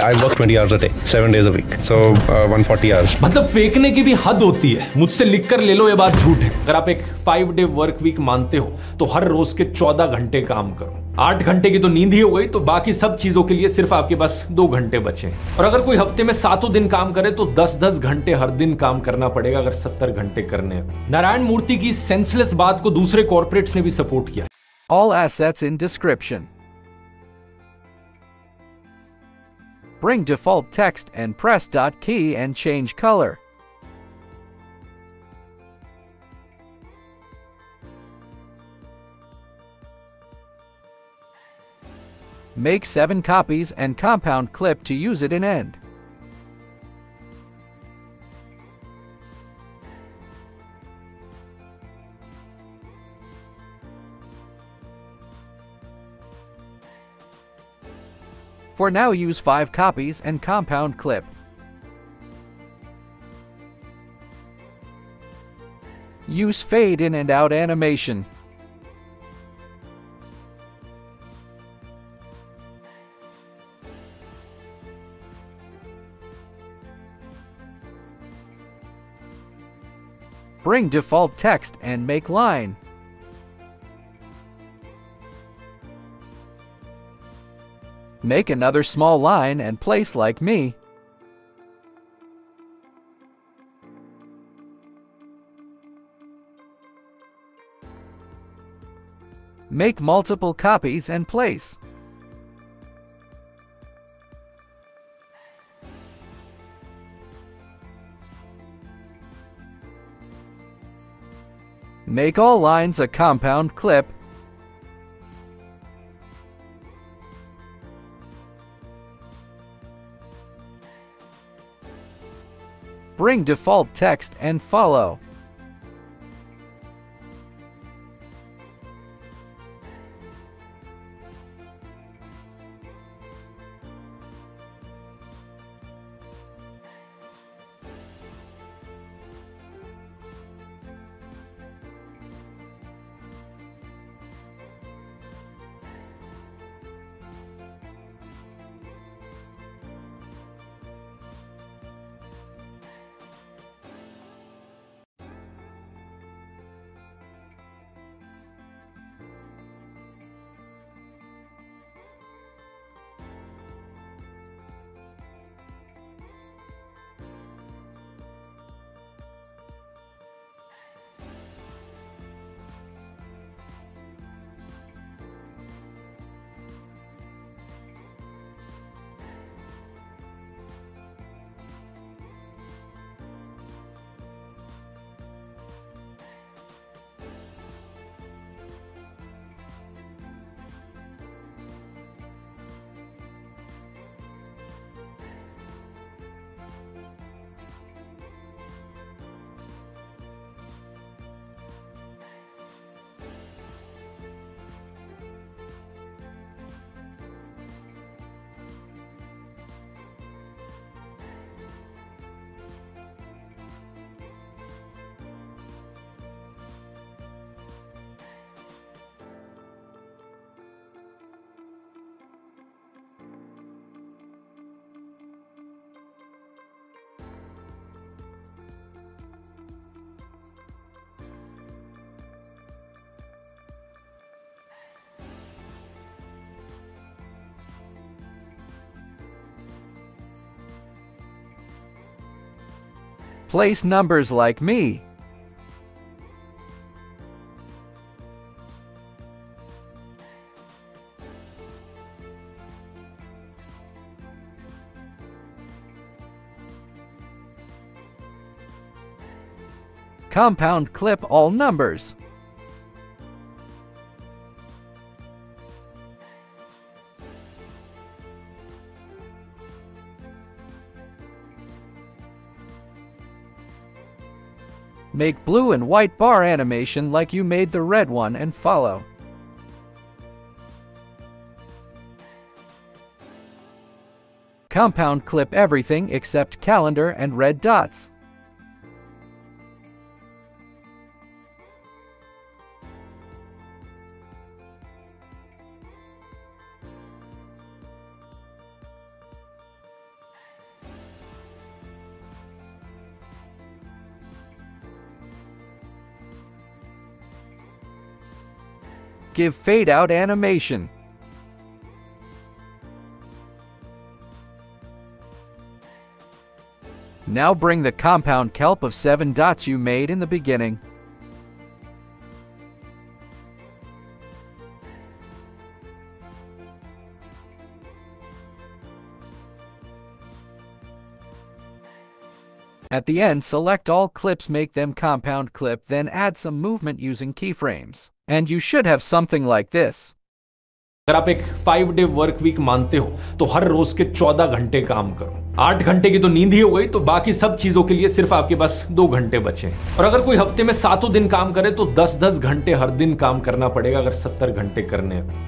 I work 20 hours a day, seven days a week. So uh, 140 hours. मतलब फेंकने की भी हद होती है मुझसे लिख कर ले लो ये बात झूठ है अगर आप एक फाइव डे वर्क वीक मानते हो तो हर रोज के चौदह घंटे काम करो आठ घंटे की तो नींद ही हो गई तो बाकी सब चीज़ों के लिए सिर्फ़ आपके पास दो घंटे बचे और अगर कोई हफ़्ते में सातों दिन काम करे तो दस दस घंटे हर दिन काम करना पड़ेगा अगर सत्तर घंटे करने हैं तो। नारायण मूर्ति की सेंसलेस बात को दूसरे कॉर्पोरेट्स ने भी सपोर्ट किया All assets in description. Bring default text and press key and change color. Make 7 copies and compound clip to use it in end. For now use 5 copies and compound clip. Use fade in and out animation. Bring default text and make line. Make another small line and place like me. Make multiple copies and place. Make all lines a compound clip Bring default text and follow. Place numbers like me. Compound clip all numbers. Make blue and white bar animation like you made the red one and follow. Compound clip everything except calendar and red dots. Give fade out animation. Now bring the compound clip of 7 dots you made in the beginning. At the end, select all clips, make them compound clip, then add some movement using keyframes. And you should have something like this. अगर आप एक five day work week मानते हो तो हर रोज के चौदह घंटे काम करो आठ घंटे की तो नींद ही हो गई तो बाकी सब चीजों के लिए सिर्फ आपके पास दो घंटे बचे और अगर कोई हफ्ते में सातों दिन काम करे तो दस दस घंटे हर दिन काम करना पड़ेगा अगर सत्तर घंटे करने हैं